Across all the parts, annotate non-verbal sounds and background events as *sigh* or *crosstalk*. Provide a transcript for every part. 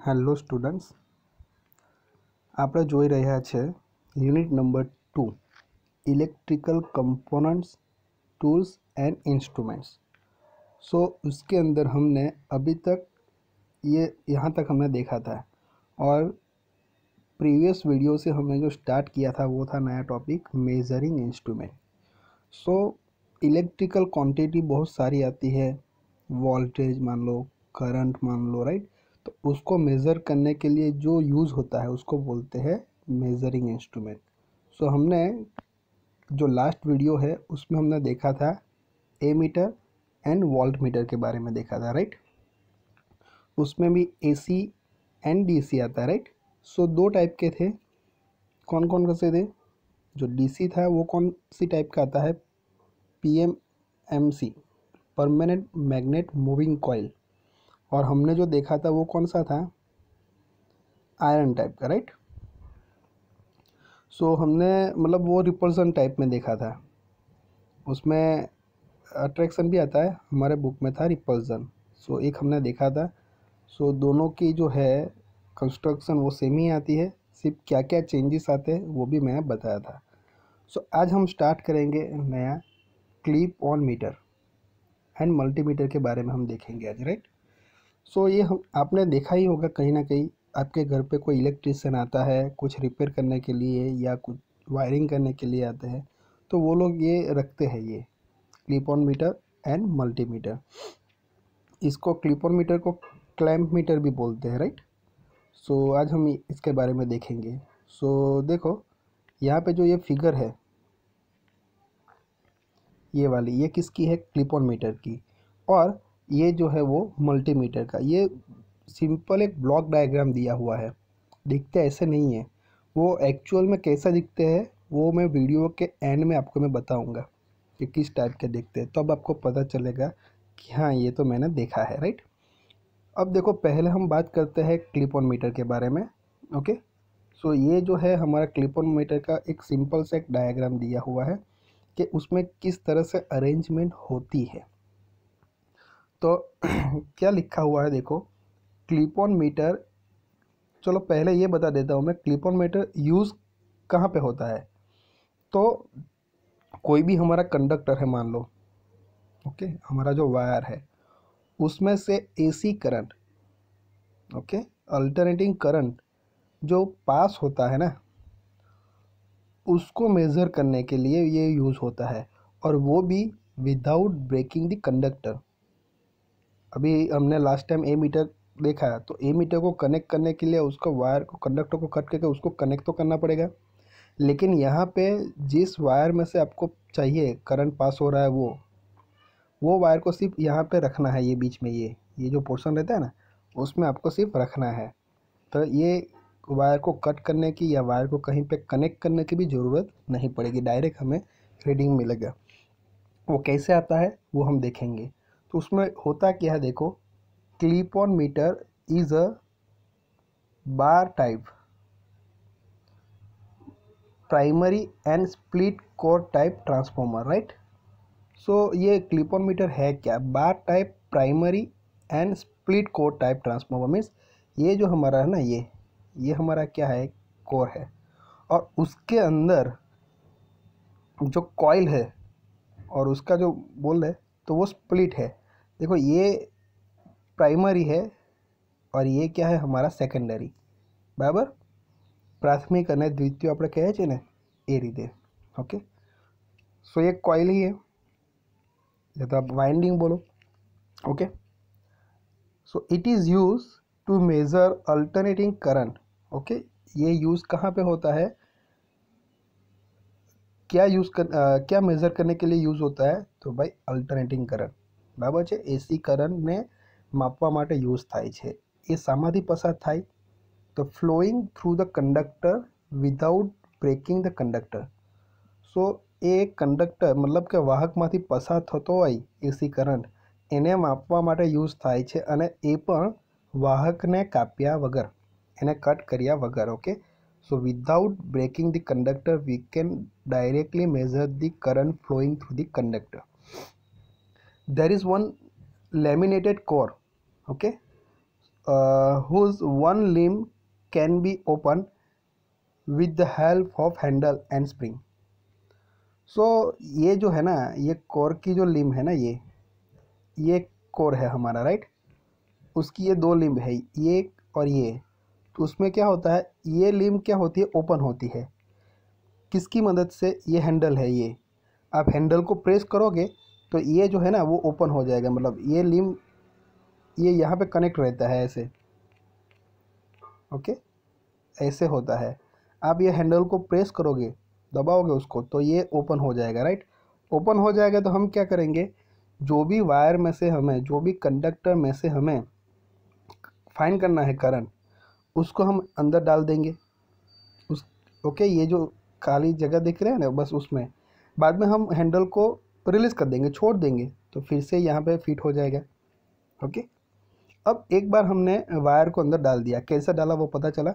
Hello students આપણે જોઈ રહ્યા છે unit number two electrical components tools and instruments so उसके अंदर हमने अभी तक ये यहाँ तक हमने देखा था और प्रीवियस वीडियो से हमने जो स्टार्ट किया था वो था नया topic measuring instrument so electrical quantity बहुत सारी आती है वोल्टेज मान लो करंट मान लो राइट तो उसको मेज़र करने के लिए जो यूज़ होता है, उसको बोलते हैं मेजरिंग इंस्ट्रूमेंट सो हमने जो लास्ट वीडियो है, उसमें हमने देखा था ammeter and voltmeter के बारे में देखा था राइट उसमें भी ए सी एंड डी सी आता है राइट सो दो टाइप के थे। कौन कौन से थे? जो डी सी था, वो कौन सी टाइप का आता है? P M M C permanent magnet moving coil और हमने जो देखा था वो कौन सा था? आयरन टाइप का राइट सो हमने मतलब वो रिपल्सन टाइप में देखा था। उसमें अट्रैक्शन भी आता है हमारे बुक में था रिपल्सन सो एक हमने देखा था। सो दोनों की जो है कंस्ट्रक्शन वो सेम ही आती है। सिर्फ़ क्या क्या चेंजेस आते हैं वो भी मैंने बताया था। सो so, आज हम स्टार्ट करेंगे नया clip on meter and multimeter के बारे में हम देखेंगे आज राइट सो ये हम, आपने देखा ही होगा कहीं ना कहीं आपके घर पे कोई इलेक्ट्रिशियन आता है, कुछ रिपेयर करने के लिए या कुछ वायरिंग करने के लिए आते हैं तो वो लोग ये रखते हैं ये clip on meter and multimeter इसको क्लिप ऑन मीटर को क्लैम्प मीटर भी बोलते हैं राइट सो आज हम इसके बारे में देखेंगे। सो देखो, यहाँ पे जो ये फिगर है, ये वाली, ये किसकी है? क्लिप ऑन मीटर की। और ये जो है वो मल्टीमीटर का। ये सिंपल एक ब्लॉक डायग्राम दिया हुआ है। दिखते ऐसे नहीं है। वो एक्चुअल में कैसा दिखते हैं, वो मैं वीडियो के एंड में आपको मैं बताऊँगा कि किस टाइप के दिखते हैं। तो आपको पता चलेगा कि हाँ ये तो मैंने देखा है राइट अब देखो, पहले हम बात करते हैं क्लिप ऑन मीटर के बारे में ओके सो ये जो है हमारा क्लिप ऑन मीटर का एक सिंपल सा एक डायग्राम दिया हुआ है कि उसमें किस तरह से अरेंजमेंट होती है। तो *clears throat* क्या लिखा हुआ है देखो क्लिप ऑन मीटर चलो पहले ये बता देता हूँ मैं क्लिप ऑन मीटर यूज़ कहाँ पे होता है? तो कोई भी हमारा कंडक्टर है मान लो, ओके, हमारा जो वायर है, उसमें से AC current, okay, alternating current जो पास होता है ना, उसको मेज़र करने के लिए ये यूज़ होता है, और वो भी विदाउट ब्रेकिंग द कंडक्टर अभी हमने लास्ट टाइम ए मीटर देखा तो ए मीटर को कनेक्ट करने के लिए उसको वायर को कंडक्टर को कट करके उसको कनेक्ट तो करना पड़ेगा। लेकिन यहाँ पे जिस वायर में से आपको चाहिए करंट पास हो रहा है वो वो वायर को सिर्फ़ यहाँ पे रखना है, ये बीच में ये ये जो पोर्शन रहता है ना, उसमें आपको सिर्फ़ रखना है। तो ये वायर को कट करने की या वायर को कहीं पे कनेक्ट करने की भी ज़रूरत नहीं पड़ेगी डायरेक्ट हमें रीडिंग मिलेगा। वो कैसे आता है, वो हम देखेंगे। उसमें होता क्या है देखो clip on meter is a bar type primary and split core type transformer right so ये क्लिप ऑन मीटर है क्या? Bar type primary and split core type transformer means ये जो हमारा है ना, ये ये हमारा क्या है? कोर है। और उसके अंदर जो कॉइल है और उसका जो बोल है तो वो स्प्लिट है। देखो ये प्राइमरी है और ये क्या है हमारा सेकेंडरी બરાબર પ્રાથમિક અને દ્વિતીય આપણે કહે છે ને એ રીતે ઓકે સો એક કોઇલ ही है या तो आप वाइंडिंग बोलो okay so it is use to measure alternating current okay ये यूज़ कहाँ पे होता है क्या यूज़ कर आ, क्या मेज़र करने के लिए यूज़ होता है તો ભાઈ અલ્ટરનેટિંગ કરંટ બરાબર છે? એસી કરંટને માપવા માટે યુઝ થાય છે. એ શામાંથી પસાર થાય? તો flowing through the conductor without breaking the conductor. So, A conductor મતલબ કે વાહકમાંથી પસાર થતો હોય એસી કરંટ, એને માપવા માટે યુઝ થાય છે અને એ પણ વાહકને કાપ્યા વગર, એને કટ કર્યા વગર, okay? So, without breaking the conductor, we can directly measure the current flowing through the conductor. There is one laminated core, okay? Whose one limb can be open with the help of handle and spring so ये जो है ना, ये core की जो लिम है ना ये ये कोर है हमारा राइट उसकी ये दो लिम्ब है, ये और ये। तो उसमें क्या होता है, ये लिम्ब क्या होती है ओपन होती है। किसकी मदद से ये हैंडल है ये? आप हैंडल को प्रेस करोगे तो ये जो है ना, वो ओपन हो जाएगा मतलब ये लिम ये यहाँ पे कनेक्ट रहता है ऐसे। ओके ऐसे होता है। आप ये हैंडल को प्रेस करोगे, दबाओगे उसको तो ये ओपन हो जाएगा राइट ओपन हो जाएगा तो हम क्या करेंगे? जो भी वायर में से हमें, जो भी कंडक्टर में से हमें फाइन करना है करंट उसको हम अंदर डाल देंगे। उस ओके ये जो खाली जगह दिख रहे हैं ना, बस उसमें। बाद में हम हैंडल को रिलीज़ कर देंगे, छोड़ देंगे तो फिर से यहाँ पे फिट हो जाएगा। ओके? अब एक बार हमने वायर को अंदर डाल दिया। कैसे डाला वो पता चला?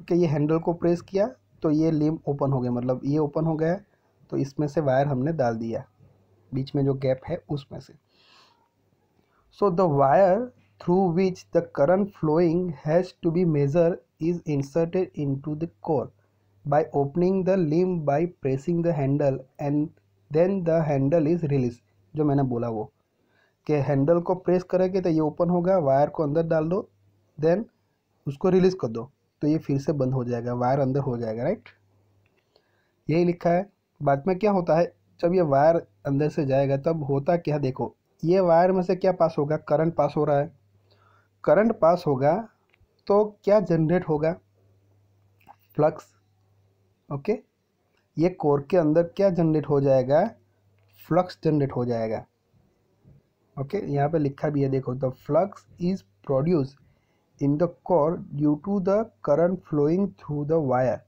कि ये हैंडल को प्रेस किया तो ये लिम ओपन हो गया। मतलब ये ओपन हो गया तो इसमें से वायर हमने डाल दिया। बीच में जो गैप है, उसमें से। So the wire through which the current has to be measure is inserted in to the core by opening the limb by pressing the handle and then the handle is release जो मैंने बोला वो। कि handle को press करेंगे तो ये open होगा वायर को अंदर डाल दो देन उसको रिलीज़ कर दो। तो ये फिर से बंद हो जाएगा वायर अंदर हो जाएगा राइट यही लिखा है। बाद में क्या होता है? जब ये वायर अंदर से जाएगा, तब होता क्या? देखो, ये वायर में से क्या पास होगा? करंट पास हो रहा है। करंट पास होगा तो क्या जनरेट होगा? फ्लक्स ओके ये कोर के अंदर क्या जनरेट हो जाएगा? फ्लक्स जनरेट हो जाएगा। Okay okay? यहाँ पे लिखा भी है, देखो the flux is produce in the core due to the current flowing through the wire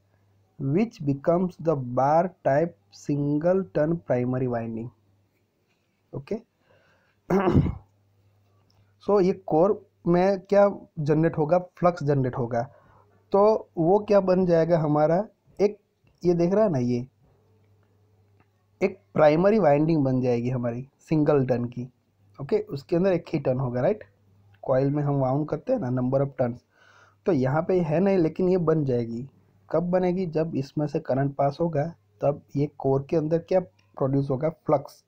which becomes the bar type single turn primary winding okay so ये कोर में क्या जनरेट होगा? फ्लक्स जनरेट होगा। तो वो क्या बन जाएगा हमारा? ये देख रहा है ना ये एक प्राइमरी वाइंडिंग बन जाएगी हमारी सिंगल टर्न की ओके उसके अंदर एक ही टर्न होगा राइट कॉयल में हम वाउंड करते हैं ना नंबर ऑफ टर्न्स तो यहाँ पे है नहीं लेकिन ये बन जाएगी कब बनेगी जब इसमें से करंट पास होगा तब ये कोर के अंदर क्या प्रोड्यूस होगा फ्लक्स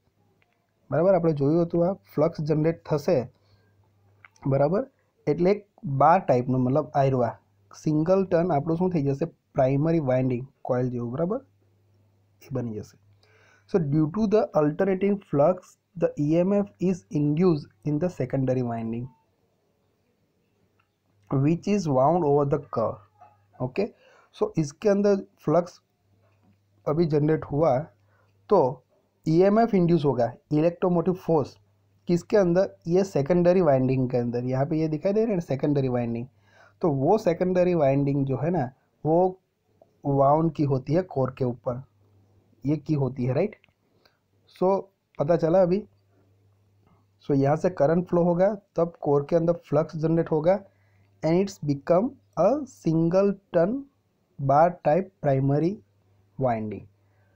બરાબર આપણે જોયું હતું આ ફ્લક્સ જનરેટ થશે બરાબર એટલે એક બાર ટાઈપનું મતલબ આયરવા સિંગલ ટર્ન આપણું શું થઈ જશે પ્રાઇમરી વાઇન્ડિંગ કોઇલ જેવું બરાબર એ બની જશે so due to the alternating flux the EMF is induce in the secondary winding which is wound over the curve okay so इसके अंदर फ्लक्स अभी जनरेट हुआ तो ईएमएफ इंड्यूस होगा इलेक्ट्रोमोटिव फोर्स किसके अंदर ये सेकेंडरी वाइंडिंग के अंदर यहाँ पे ये दिखाई दे रहे हैं सेकेंडरी वाइंडिंग तो वो सेकेंडरी वाइंडिंग जो है ना वो वाउंड की होती है कोर के ऊपर। ये की होती है राइट सो पता चला अभी? सो so, यहाँ से करंट फ्लो होगा तब कोर के अंदर फ्लक्स जनरेट होगा and it's become a single turn bar type primary winding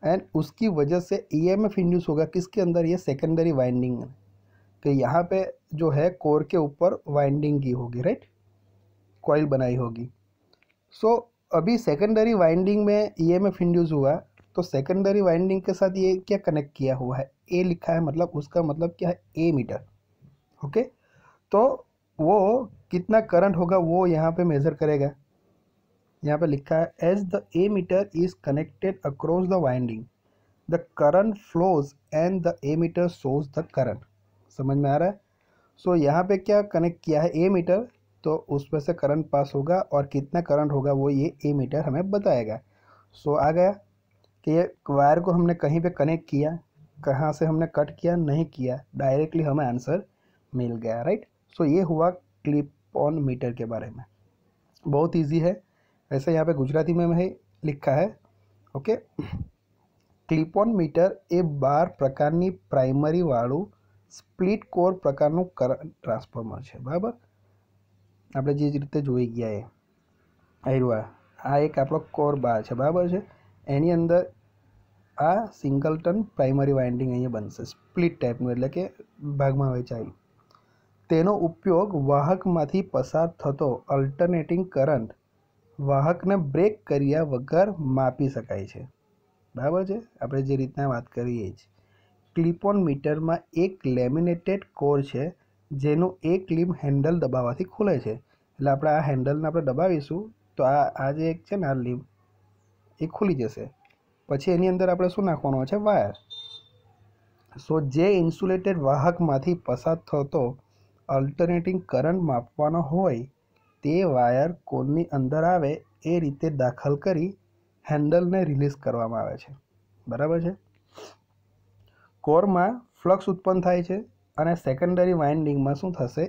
and उसकी वजह से ई एम एफ़ इंड्यूस होगा किसके अंदर? ये सेकेंडरी वाइंडिंग तो यहाँ पे जो है कोर के ऊपर वाइंडिंग की होगी राइट कॉइल बनाई होगी। सो so, अभी सेकेंडरी वाइंडिंग में ई एम एफ़ इंड्यूस हुआ तो सेकेंडरी वाइंडिंग के साथ ये क्या कनेक्ट किया हुआ है? ए लिखा है मतलब उसका मतलब क्या है? ए मीटर ओके तो वो कितना करंट होगा वो यहाँ पे मेज़र करेगा। यहाँ पे लिखा है as the ammeter is connected across the winding the current flows and the ammeter shows the current समझ में आ रहा है? सो so, यहाँ पे क्या कनेक्ट किया है? ए मीटर तो उसमें से करंट पास होगा और कितना करंट होगा वो ये ए मीटर हमें बताएगा सो so, आ गया कि ये वायर को हमने कहीं पे कनेक्ट किया कहाँ से हमने कट किया नहीं किया डायरेक्टली हमें आंसर मिल गया राइट सो so, ये हुआ क्लिप ऑन मीटर के बारे में बहुत इजी है ऐसे यहाँ पे गुजराती में ही लिखा है ઓકે ક્લિપ ઓન મીટર એ બાર પ્રકારની પ્રાઇમરીવાળું સ્પ્લિટ કોર પ્રકારનું કરંટ ટ્રાન્સફોર્મર છે બરાબર આપણે જે રીતે જોઈ ગયા એ. આયરવા આ. એક આપણો કોર બાર છે, બરાબર છે? એની અંદર આ સિંગલ ટન પ્રાઇમરી વાઇન્ડિંગ અહીંયા બનશે સ્પ્લિટ ટાઈપનું એટલે કે ભાગમાં વહેંચાયેલું. તેનો ઉપયોગ વાહકમાંથી પસાર થતો અલ્ટરનેટિંગ કરંટ વાહકને બ્રેક કર્યા વગર માપી શકાય છે. બરાબર છે? આપણે જે રીતના વાત કરીએ જ. ક્લિપોન મીટરમાં એક લેમિનેટેડ કોર છે જેનું એક લીમ હેન્ડલ દબાવવાથી ખુલે છે. એટલે આપણે આ હેન્ડલને આપણે દબાવીશું, તો આ આ જે એક છે ને, આ લીમ એ ખુલી જશે. પછી એની અંદર આપણે શું નાખવાનો છે? વાયર. સો જે ઇન્સ્યુલેટેડ વાહકમાંથી પસાર થતો અલ્ટરનેટિંગ કરંટ માપવાનો હોય, તે વાયર કોરની અંદર આવે, એ રીતે દાખલ કરી હેન્ડલને રિલીઝ કરવામાં આવે છે. બરાબર છે? કોરમાં ફ્લક્સ ઉત્પન્ન થાય છે. અને સેકન્ડરી વાઇન્ડિંગમાં શું થશે?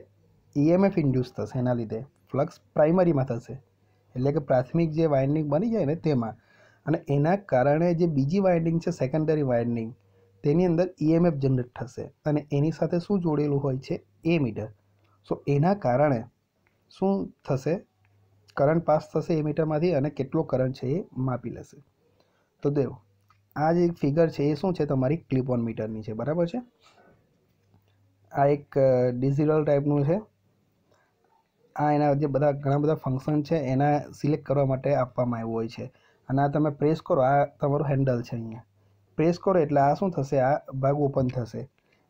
ઈએમએફ ઇન્ડ્યુસ થશે એના લીધે. ફ્લક્સ પ્રાઇમરીમાં થશે. એટલે કે પ્રાથમિક જે વાઇન્ડિંગ બની જાય ને તેમાં. અને એના કારણે જે બીજી વાઇન્ડિંગ છે સેકન્ડરી વાઇન્ડિંગ તેની અંદર ઈએમએફ જનરેટ થશે. અને એની સાથે શું જોડેલું હોય છે? એ મીટર સો એના કારણે શું થશે? કરંટ પાસ થશે એ મીટરમાંથી અને કેટલો કરંટ છે એ માપી લેશે. તો દેવ, આ જે ફિગર છે એ શું છે? તમારી ક્લિપ ઓન મીટરની છે. બરાબર છે? આ એક ડિજિટલ ટાઈપનું છે આ એના જે બધા ઘણા બધા ફંક્શન છે એના સિલેક્ટ કરવા માટે આપવામાં આવ્યું હોય છે અને આ તમે પ્રેસ કરો આ તમારું હેન્ડલ છે અહીંયા પ્રેસ કરો એટલે આ શું થશે આ ભાગ ઓપન થશે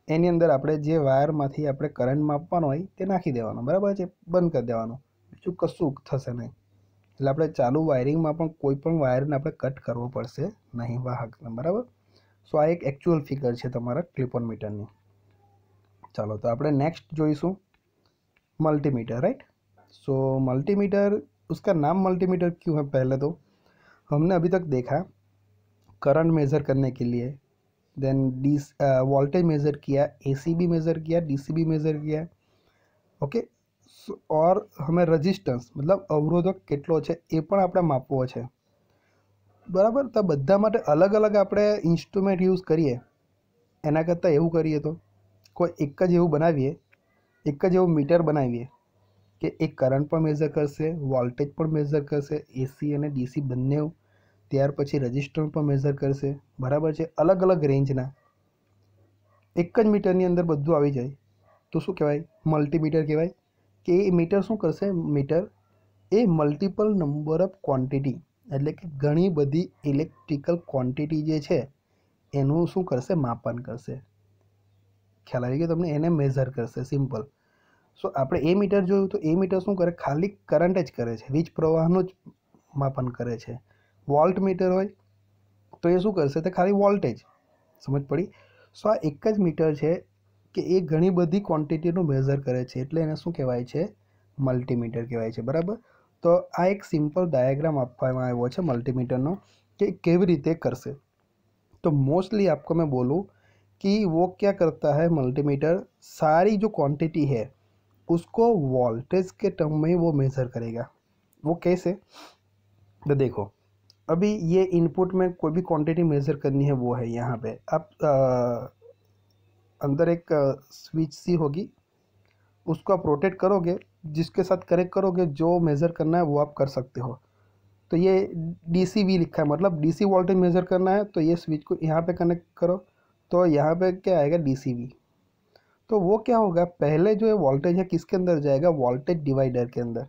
એની અંદર આપણે જે વાયરમાંથી આપણે કરંટ માપવાનો હોય તે નાખી દેવાનો બરાબર છે બંધ કરી દેવાનું બીજું કશું થશે નહીં એટલે આપણે ચાલુ વાયરિંગમાં પણ કોઈ પણ વાયરને આપણે કટ કરવો પડશે નહીં વાહકને બરાબર સો આ એક એકચ્યુઅલ ફિગર છે તમારા ક્લિપોન મીટરની ચાલો તો આપણે નેક્સ્ટ જોઈશું मल्टीमीटर राइट सो मल्टीमीटर उसका नाम मल्टीमीटर क्यों है पहले तो हमने अभी तक देखा करंट मेज़र करने के लिए देन डी वोल्टेज मेज़र किया एसी भी मेज़र किया डीसी भी मेज़र किया ઓકે ઓર અમે રજિસ્ટન્સ મતલબ અવરોધક કેટલો છે એ પણ આપણે માપવો છે બરાબર તો બધા માટે અલગ અલગ આપણે ઇન્સ્ટ્રુમેન્ટ યુઝ કરીએ એના કરતાં એવું કરીએ તો કોઈ એક જ એવું બનાવીએ, એક જ એવું મીટર બનાવીએ કે એ કરંટ પણ મેઝર કરશે વોલ્ટેજ પણ મેઝર કરશે એસી અને ડીસી બંને ત્યાર પછી રજિસ્ટર પણ મેઝર કરશે. બરાબર છે? અલગ અલગ રેન્જના એક જ મીટરની અંદર બધું આવી જાય. તો શું કહેવાય? મલ્ટીમીટર કહેવાય કે એ મીટર શું કરશે? મીટર એ મલ્ટિપલ નંબર ઓફ ક્વોન્ટિટી એટલે કે ઘણી બધી ઇલેક્ટ્રિકલ ક્વોન્ટિટી જે છે, એનું શું કરશે? માપન કરશે. ખ્યાલ આવી ગયો તમને, એને મેઝર કરશે સિમ્પલ સો આપણે એ મીટર જોયું તો એ મીટર શું કરે? ખાલી કરંટ જ કરે છે. વીજ પ્રવાહનું જ માપન કરે છે. વોલ્ટ મીટર હોય તો એ શું કરશે? તે ખાલી વોલ્ટેજ સમજ પડી? સો આ એક જ મીટર છે કે એ ઘણી બધી ક્વોન્ટિટીનું મેઝર કરે છે. એટલે એને શું કહેવાય છે? મલ્ટીમીટર કહેવાય છે. બરાબર? તો આ એક સિમ્પલ ડાયાગ્રામ આપવામાં આવ્યો છે મલ્ટીમીટરનો કે કેવી રીતે કરશે? તો મોસ્ટલી આપકો મેં બોલું कि वो क्या करता है मल्टीमीटर सारी जो क्वांटिटी है उसको वोल्टेज के टर्म में वो मेज़र करेगा। वो कैसे? तो देखो अभी ये इनपुट में कोई भी क्वांटिटी मेज़र करनी है वो है यहाँ पे। आप आ, अंदर एक स्विच सी होगी। उसको आप रोटेट करोगे जिसके साथ कनेक्ट करोगे जो मेज़र करना है वो आप कर सकते हो। तो ये डी सी वी लिखा है मतलब डी सी वोल्टेज मेज़र करना है तो ये स्विच को यहाँ पे कनेक्ट करो। तो यहाँ पे क्या आएगा डीसीवी तो वो क्या होगा, पहले जो है वोल्टेज है किसके अंदर जाएगा? वोल्टेज डिवाइडर के अंदर।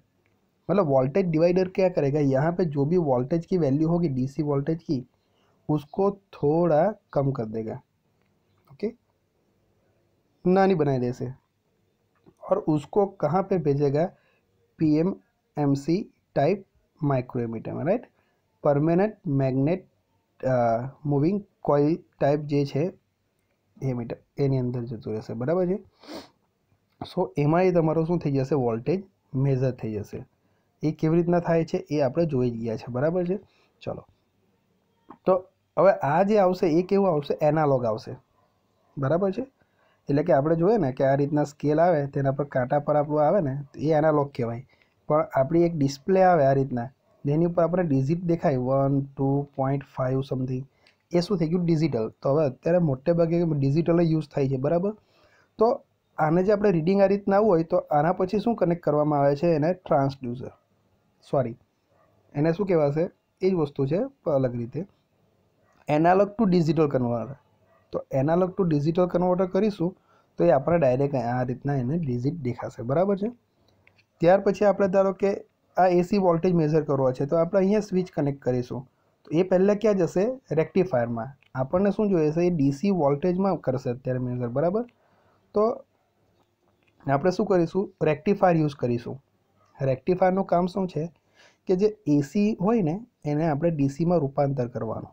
मतलब वोल्टेज डिवाइडर क्या करेगा? यहाँ पे जो भी वोल्टेज की वैल्यू होगी डीसी वोल्टेज की, उसको थोड़ा कम कर देगा। ओके नानी बनाए जैसे और उसको कहाँ पे भेजेगा? P M M C type micrometer में right permanent magnet moving coil type जे है એ મીટર એની અંદર જતું રહેશે બરાબર છે સો એમાં એ તમારો શું થઈ જશે વોલ્ટેજ મેઝર થઈ જશે એ કેવી રીતના થાય છે એ આપણે જોઈ ગયા છે બરાબર છે ચલો તો હવે આ જે આવશે એ કેવું આવશે એનાલોગ આવશે બરાબર છે એટલે કે આપણે જોઈએ ને કે આ રીતના સ્કેલ આવે તેના પર કાંટા પર આપણું આવે ને એ એનાલોગ કહેવાય પણ આપણી એક ડિસ્પ્લે આવે આ રીતના જેની ઉપર આપણે ડિઝિટ દેખાય one two point five something એ શું થઈ ગયું? ડિજિટલ તો હવે અત્યારે મોટે ભાગે ડિજિટલ યુઝ થાય છે, બરાબર? તો આને જે આપણે રીડિંગ આ રીતના હોય, તો આના પછી શું કનેક્ટ કરવામાં આવે છે? એને ટ્રાન્સડ્યુસર સોરી એને શું કહેવાશે? એ જ વસ્તુ છે, અલગ રીતે. એનાલોગ ટુ ડિજિટલ કન્વર્ટર તો એનાલોગ ટુ ડિજિટલ કન્વર્ટર કરીશું, તો એ આપણે ડાયરેક્ટ આ રીતના એને ડિઝિટ દેખાશે. બરાબર છે? ત્યાર પછી આપણે ધારો કે આ એસી વોલ્ટેજ મેઝર કરવો છે, તો આપણે અહીંયા સ્વિચ કનેક્ટ કરીશું. તો એ પહેલાં ક્યાં જશે રેક્ટિફાયરમાં આપણને શું જોઈએ છે એ ડીસી વોલ્ટેજમાં કરશે અત્યારે મેઝર બરાબર તો આપણે શું કરીશું રેક્ટિફાયર યુઝ કરીશું રેક્ટિફાયરનું કામ શું છે કે જે એસી હોય ને એને આપણે डीसी रूपांतर करवाना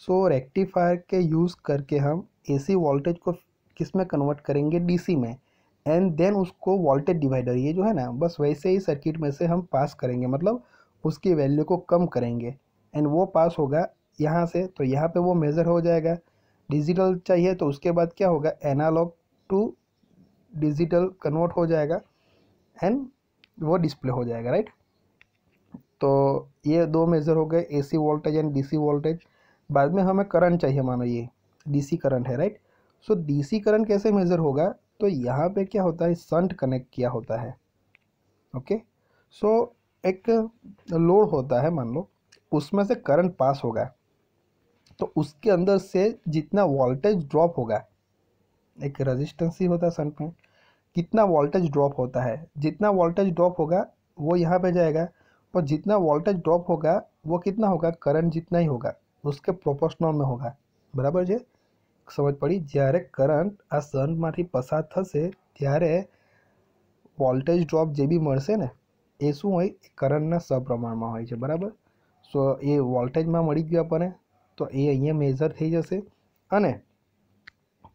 सो रेक्टिफायर के यूज़ करके हम एसी वोल्टेज को किस में कन्वर्ट करेंगे डीसी में एंड देन उसको वोल्टेज डिवाइडर ये जो है ना बस वैसे ही सर्किट में से हम पास करेंगे मतलब उसकी वैल्यू को कम करेंगे एंड वो पास होगा यहाँ से तो यहाँ पे वो मेज़र हो जाएगा। डिजिटल चाहिए तो उसके बाद क्या होगा? एनालॉग टू डिजिटल कन्वर्ट हो जाएगा एंड वो डिस्प्ले हो जाएगा राइट तो ये दो मेज़र हो गए AC voltage and DC voltage. बाद में हमें करंट चाहिए मानो ये डीसी करंट है राइट सो डीसी करंट कैसे मेज़र होगा? तो यहाँ पे क्या होता है? संट कनेक्ट किया होता है ओके सो so, एक लोड होता है मान लो उसमें से करंट पास होगा तो उसके अंदर से जितना वोल्टेज ड्रॉप होगा एक रजिस्टेंस ही होता है संट में कितना वोल्टेज ड्रॉप होता है जितना वोल्टेज ड्रॉप होगा वो यहाँ पे जाएगा और जितना वोल्टेज ड्रॉप होगा वो कितना होगा करंट जितना ही होगा उसके प्रोपोर्शनल में होगा બરાબર છે સમજ પડી જ્યારે કરંટ આ શન્ટમાંથી પસાર થશે ત્યારે વોલ્ટેજ ડ્રોપ જે બી મળશે ને એ શું હોય કરંટના સપ્રમાણમાં હોય છે બરાબર સો એ વોલ્ટેજમાં મળી ગયું આપણને. તો એ અહીંયા મેઝર થઈ જશે. અને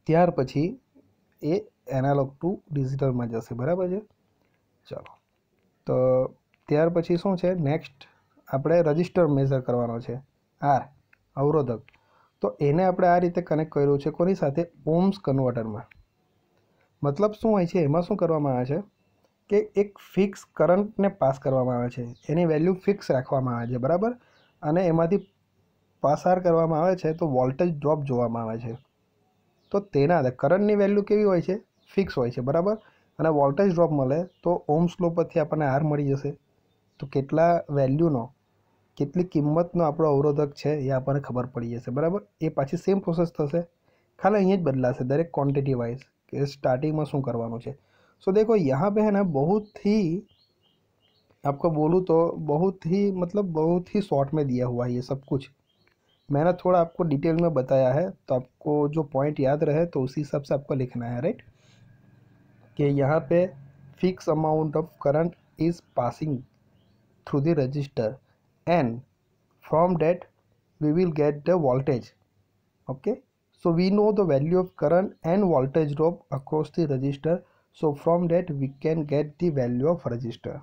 ત્યાર પછી એ એનાલોગ ટુ ડિજિટલમાં જશે. બરાબર છે? ચાલો. તો ત્યાર પછી શું છે? નેક્સ્ટ આપણે રજિસ્ટર મેઝર કરવાનો છે. આર અવરોધક. તો એને આપણે આ રીતે કનેક્ટ કર્યું છે. કોની સાથે? ઓમ્સ કન્વર્ટરમાં મતલબ શું હોય છે? એમાં શું કરવામાં આવે છે? કે એક ફિક્સ કરંટને પાસ કરવામાં આવે છે. એની વેલ્યુ ફિક્સ રાખવામાં આવે છે, બરાબર? અને એમાંથી પસાર કરવામાં આવે છે તો વોલ્ટેજ ડ્રોપ જોવામાં આવે છે. તો તેના કરંટની વેલ્યુ કેવી હોય છે? ફિક્સ હોય છે, બરાબર? અને વોલ્ટેજ ડ્રોપ મળે તો ઓમ સ્લો પરથી આપણને આર મળી જશે. તો કેટલા વેલ્યુનો, કેટલી કિંમતનો આપણો અવરોધક છે એ આપણને ખબર પડી જશે, બરાબર? એ પાછી સેમ પ્રોસેસ થશે. ખાલી અહીંયા જ બદલાશે, દરેક ક્વોન્ટિટી વાઇઝ કે સ્ટાર્ટિંગમાં શું કરવાનું છે? सो देखो, यहाँ पे है ना, बहुत ही, आपको बोलूँ तो बहुत ही मतलब बहुत ही शॉर्ट में दिया हुआ है ये सब कुछ। मैंने थोड़ा आपको डिटेल में बताया है तो आपको जो पॉइंट याद रहे तो उसी हिसाब से आपको लिखना है राइट कि यहाँ पे fix amount of current is passing through the register and from that we will get the voltage, okay? So, we know the value of current and voltage drop across the register so from that we can get the value of resistor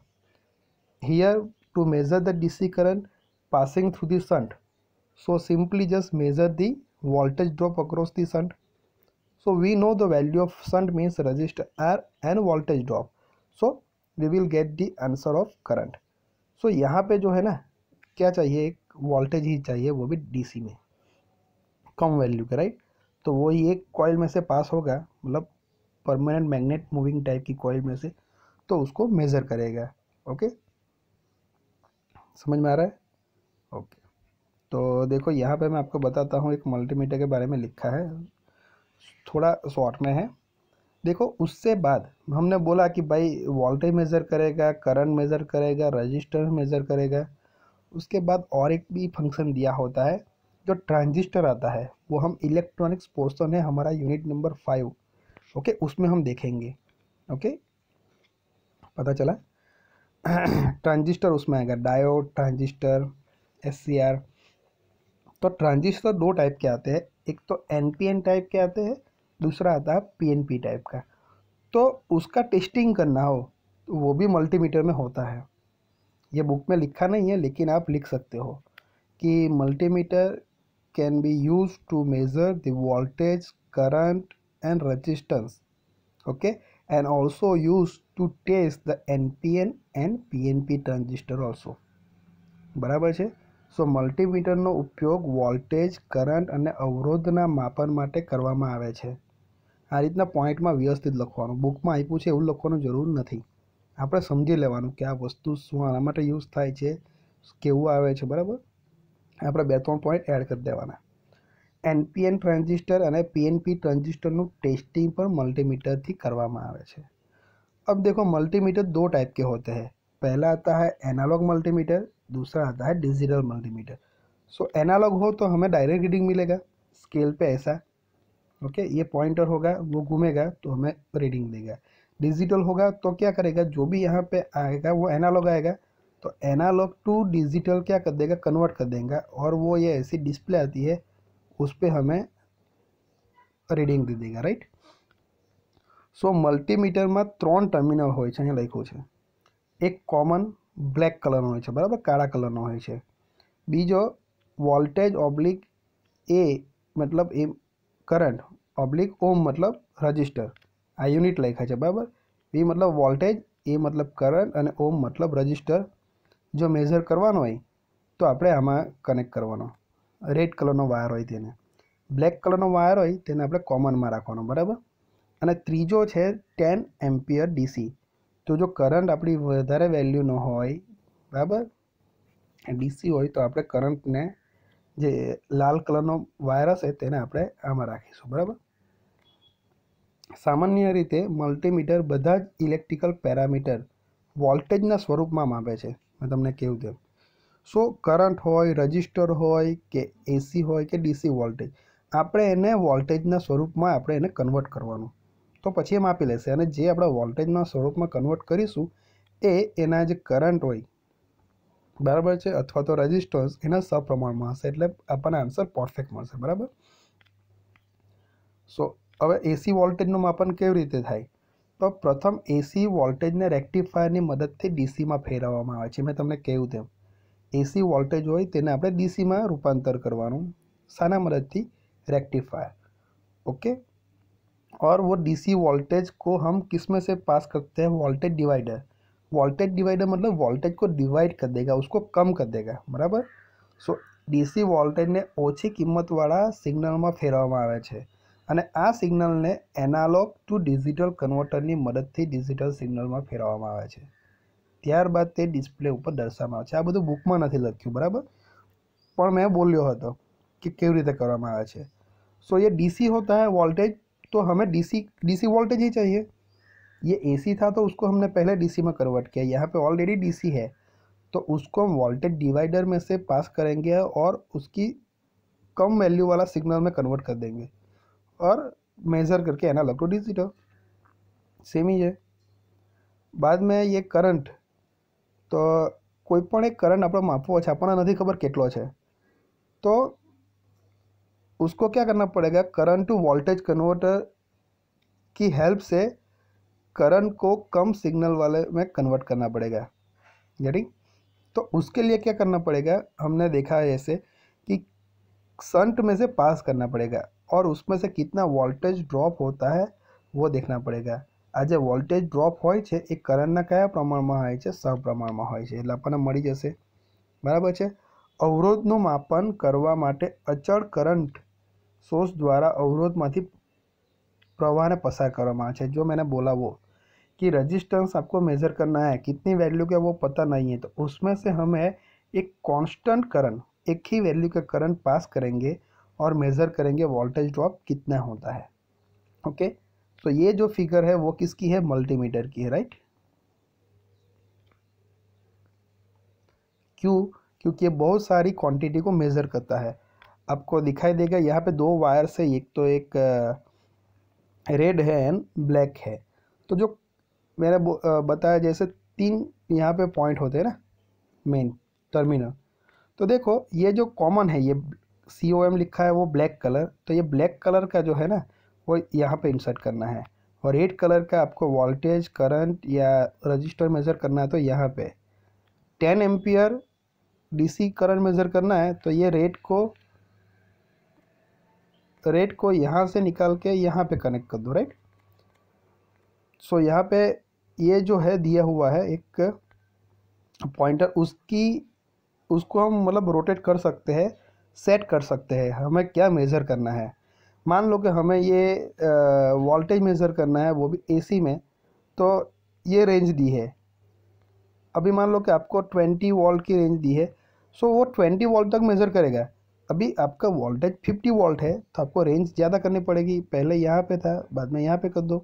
here to measure the dc current passing through the shunt so simply just measure the voltage drop across the shunt so we know the value of shunt means resistor r and voltage drop so we will get the answer of current so, यहाँ पे जो है ना क्या चाहिए एक voltage ही चाहिए वो भी डीसी में कम वैल्यू का राइट तो वो ही एक कॉइल में से पास होगा मतलब परमानेंट मैग्नेट मूविंग टाइप की कॉइल में से तो उसको मेज़र करेगा ओके समझ में आ रहा है? ओके तो देखो, यहाँ पे मैं आपको बताता हूँ, एक मल्टीमीटर के बारे में लिखा है। थोड़ा शॉर्ट में है। देखो, उससे बाद हमने बोला कि भाई वोल्टेज मेज़र करेगा करंट मेज़र करेगा रजिस्टर मेज़र करेगा। उसके बाद और एक भी फ़ंक्शन दिया होता है, जो ट्रांजिस्टर आता है, वो हम इलेक्ट्रॉनिक्स पोर्सन है, हमारा यूनिट नंबर फाइव ओके, उसमें हम देखेंगे, ओके? पता चला? *clears throat* ट्रांजिस्टर उसमें आएगा, डायोड, ट्रांजिस्टर एससीआर तो ट्रांजिस्टर दो टाइप के आते हैं, एक तो एन पी एन टाइप के आते हैं, दूसरा आता है पीएनपी टाइप का। तो उसका टेस्टिंग करना हो तो वो भी मल्टीमीटर में होता है। ये बुक में लिखा नहीं है, लेकिन आप लिख सकते हो कि multimeter can be use to measure the voltage, current and resistance, okay? And also used to test the NPN and PNP transistor also. બરાબર છે? સો મલ્ટીમીટરનો ઉપયોગ વોલ્ટેજ કરંટ અને અવરોધના માપન માટે કરવામાં આવે છે. આ રીતના પોઈન્ટમાં વ્યવસ્થિત લખવાનું. બુકમાં આપ્યું છે એવું લખવાનું જરૂર નથી. આપણે સમજી લેવાનું કે આ વસ્તુ શું, આના માટે યુઝ થાય છે, કેવું આવે છે, બરાબર? આપણે બે ત્રણ પોઈન્ટ એડ કરી દેવાના. એનપીએન ટ્રાન્ઝિસ્ટર અને પીએનપી ट्रांजिस्टर टेस्टिंग पर मल्टीमीटर थी करवामा आवे छे अब देखो मल्टीमीटर दो टाइप के होते हैं पहला आता है एनालॉग मल्टीमीटर दूसरा आता है डिजिटल मल्टीमीटर सो एनालॉग हो तो हमें डायरेक्ट रीडिंग मिलेगा स्केल पे ऐसा ओके ये पॉइंटर होगा वो घूमेगा तो हमें रीडिंग देगा डिजिटल होगा तो क्या करेगा जो भी यहाँ पे आएगा वो एनालॉग आएगा तो एनालॉग टू डिजिटल क्या कर देगा कन्वर्ट कर देगा और वो ये ऐसी डिस्प्ले आती है उस पर हमें રીડિંગ દી દેગા રાઈટ સો મલ્ટીમીટરમાં ત્રણ ટર્મિનલ હોય છે અહીંયા લખ્યું છે એક કોમન બ્લેક કલરનો હોય છે બરાબર કાળા કલરનો હોય છે બીજો વોલ્ટેજ ઓબ્લિક એ મતલબ એ કરંટ ઓબ્લિક ઓમ મતલબ રજિસ્ટર આ યુનિટ લખ્યા છે બરાબર એ મતલબ વોલ્ટેજ એ મતલબ કરંટ અને ઓમ મતલબ રજિસ્ટર જો મેઝર કરવાનો હોય તો આપણે આમાં કનેક્ટ કરવાનો રેડ કલરનો વાયર હોય તેને. બ્લેક કલરનો વાયર હોય તેને આપણે કોમનમાં રાખવાનો, બરાબર? અને ત્રીજો છે ટેન એમ્પિયર ડીસી. તો જો કરંટ આપણી વધારે વેલ્યુનો હોય, બરાબર? ડીસી હોય તો આપણે કરંટને જે લાલ કલરનો વાયર હશે તેને આપણે આમાં રાખીશું, બરાબર? સામાન્ય રીતે મલ્ટીમીટર બધા જ ઇલેક્ટ્રિકલ પેરામીટર વોલ્ટેજના સ્વરૂપમાં માપે છે. મેં તમને કહ્યું તેમ. સો કરંટ હોય, રજિસ્ટર હોય કે એસી હોય કે ડીસી વોલ્ટેજ. આપણે એને વોલ્ટેજના સ્વરૂપમાં આપણે એને કન્વર્ટ કરવાનું. તો પછી એમ આપી લેશે અને જે આપણે વોલ્ટેજના સ્વરૂપમાં કન્વર્ટ કરીશું, એ એના જે કરંટ હોય, બરાબર છે? અથવા તો રેઝિસ્ટન્સ એના સપ્રમાણમાં હશે એટલે આપણને આન્સર પરફેક્ટ મળશે, બરાબર? સો, હવે એસી વોલ્ટેજનું માપન કેવી રીતે થાય? તો પ્રથમ એસી વોલ્ટેજને રેક્ટિફાયરની મદદથી ડીસીમાં ફેરવવામાં આવે છે. મેં તમને કહ્યું તેમ. એસી વોલ્ટેજ હોય તેને આપણે ડીસીમાં રૂપાંતર કરવાનું શાના મદદથી रेक्टिफायर ओके और वो डीसी वोल्टेज को हम किस में से पास करते हैं वोल्टेज डिवाइडर वोल्टेज डिवाइडर मतलब वोल्टेज को डिवाइड कर देगा उसको कम कर देगा બરાબર સો ડીસી વોલ્ટેજને ઓછી કિંમતવાળા સિગ્નલમાં ફેરવવામાં આવે છે અને આ સિગ્નલને એનાલોગ ટુ ડિજિટલ કન્વર્ટરની મદદથી ડિજિટલ સિગ્નલમાં ફેરવવામાં આવે છે ત્યારબાદ તે ડિસ્પ્લે ઉપર દર્શાવવામાં આવે છે આ બધું બુકમાં નથી લખ્યું બરાબર પણ મેં બોલ્યો હતો कि કેવી રીતે કરવામાં આવે છે सो ये डीसी होता है वोल्टेज तो हमें डीसी डीसी वोल्टेज ही चाहिए ये एसी था तो उसको हमने पहले डीसी में कन्वर्ट किया यहाँ पे ऑलरेडी डीसी है तो उसको हम वोल्टेज डिवाइडर में से पास करेंगे और उसकी कम वैल्यू वाला सिग्नल में कन्वर्ट कर देंगे और मेज़र करके एनालॉग टू डिजिटल સેમ જ બાદ મેં ये કરંટ તો કોઈ પણ એક કરંટ આપણે માપવો છે આપણને નથી ખબર કેટલો છે તો उसको क्या करना पड़ेगा करंट टू वोल्टेज कन्वर्टर की हेल्प से करंट को कम सिग्नल वाले में कन्वर्ट करना पड़ेगा यानी तो उसके लिए क्या करना पड़ेगा हमने देखा है ऐसे कि संट में से पास करना पड़ेगा और उसमें से कितना वोल्टेज ड्रॉप होता है वो देखना પડેગા આજે વોલ્ટેજ ડ્રોપ હોય છે એ કરંટના કયા પ્રમાણમાં હોય છે સપ્રમાણમાં હોય છે એટલે આપણને મળી જશે બરાબર છે અવરોધનું માપન કરવા માટે અચળ કરંટ सोर्स द्वारा अवरोध में प्रवाह ने पसार कर जो मैंने बोला वो कि रजिस्टेंस आपको मेज़र करना है कितनी वैल्यू का वो पता नहीं है तो उसमें से हमें एक कांस्टेंट करंट एक ही वैल्यू का करंट पास करेंगे और मेज़र करेंगे वोल्टेज ड्रॉप कितना होता है ओके तो ये जो फिगर है वो किसकी है? मल्टीमीटर की है राइट क्यों? क्योंकि ये बहुत सारी क्वांटिटी को मेज़र करता है। आपको दिखाई देगा, यहाँ पे दो वायर्स है एक तो एक रेड है एंड ब्लैक है। तो जो मैंने बताया जैसे तीन यहाँ पे पॉइंट होते हैं ना मेन टर्मिनल तो देखो, ये जो कॉमन है, ये सी ओ एम लिखा है वो ब्लैक कलर तो ये ब्लैक कलर का जो है ना वो यहाँ पे इंसर्ट करना है। और रेड कलर का आपको वोल्टेज करंट या रजिस्टर मेज़र करना है तो यहाँ पे। Ten ampere DC current measure करना है तो ये रेड को रेड को यहाँ से निकाल के यहाँ पे कनेक्ट कर दो राइट सो यहाँ पे ये जो है दिया हुआ है एक पॉइंटर उसकी, उसको हम मतलब रोटेट कर सकते हैं सेट कर सकते हैं। हमें क्या मेज़र करना है? मान लो कि हमें ये वोल्टेज मेज़र करना है, वो भी एसी में तो ये रेंज दी है। अभी मान लो कि आपको ट्वेंटी वोल्ट की रेंज दी है सो वो ट्वेंटी वोल्ट तक मेज़र करेगा। अभी आपका वोल्टेज 50 वोल्ट है तो आपको रेंज ज़्यादा करनी पड़ेगी। पहले यहाँ पे था, बाद में यहाँ पे कर दो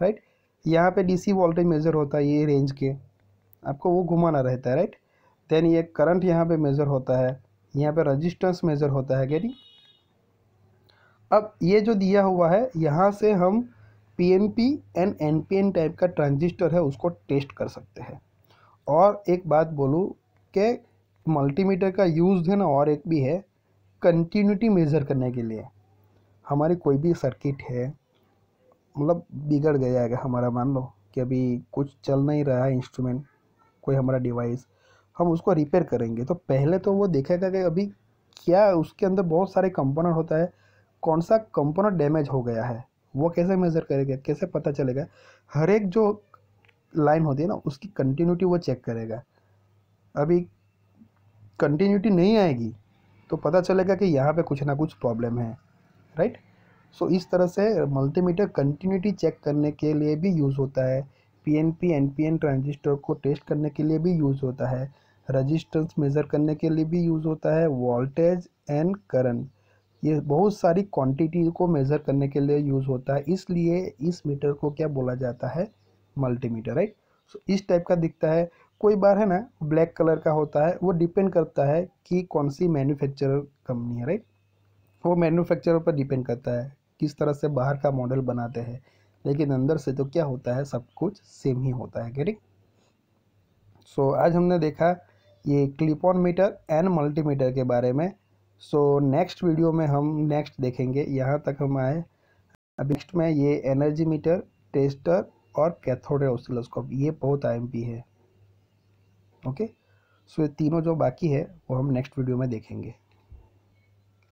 राइट यहाँ पे डीसी वोल्टेज मेज़र होता है ये रेंज के। आपको वो घुमाना रहता है राइट देन ये करंट यहाँ पे मेज़र होता है। यहाँ पे रजिस्टेंस मेज़र होता है गेटिंग अब ये जो दिया हुआ है, यहाँ से हम पीएनपी एंड एनपीएन टाइप का ट्रांजिस्टर है, उसको टेस्ट कर सकते हैं। और एक बात बोलूँ कि मल्टीमीटर का यूज़ है ना, और एक भी है कंटिन्यूटी मेज़र करने के लिए। हमारी कोई भी सर्किट है मतलब बिगड़ गया है हमारा मान लो कि अभी कुछ चल नहीं रहा है इंस्ट्रूमेंट कोई हमारा डिवाइस हम उसको रिपेयर करेंगे। तो पहले तो वो देखेगा कि अभी क्या उसके अंदर बहुत सारे कंपोनेंट होता है कौन सा कंपोनेंट डैमेज हो गया है वो कैसे मेज़र करेगा कैसे पता चलेगा हर एक जो लाइन होती है ना उसकी कंटिन्यूटी वो चेक करेगा। अभी कंटिन्यूटी नहीं आएगी तो पता चलेगा कि यहाँ पे कुछ ना कुछ प्रॉब्लम है राइट सो so, इस तरह से मल्टीमीटर कंटिन्यूटी चेक करने के लिए भी यूज़ होता है। पीएनपी एनपीएन ट्रांजिस्टर को टेस्ट करने के लिए भी यूज़ होता है। रजिस्टेंस मेज़र करने के लिए भी यूज़ होता है। वोल्टेज एंड करंट ये बहुत सारी क्वांटिटी को मेज़र करने के लिए यूज़ होता है। इसलिए इस मीटर को क्या बोला जाता है? मल्टीमीटर राइट सो इस टाइप का दिखता है। कोई बार है ना ब्लैक कलर का होता है वो डिपेंड करता है कि कौन सी मैन्युफैक्चरर कंपनी है राइट वो मैन्युफैक्चरर पर डिपेंड करता है किस तरह से बाहर का मॉडल बनाते हैं। लेकिन अंदर से तो क्या होता है सब कुछ सेम ही होता है ठीक सो so, आज हमने देखा ये clip on meter and multimeter के बारे में। सो नेक्स्ट वीडियो में हम नेक्स्ट देखेंगे। यहाँ तक हम आए। अब नेक्स्ट में ये एनर्जी मीटर टेस्टर और कैथोड ऑसिलोस्कोप ये बहुत आईएमपी है। ओके सो ये तीनों जो बाकी है, वो हम नेक्स्ट वीडियो में देखेंगे।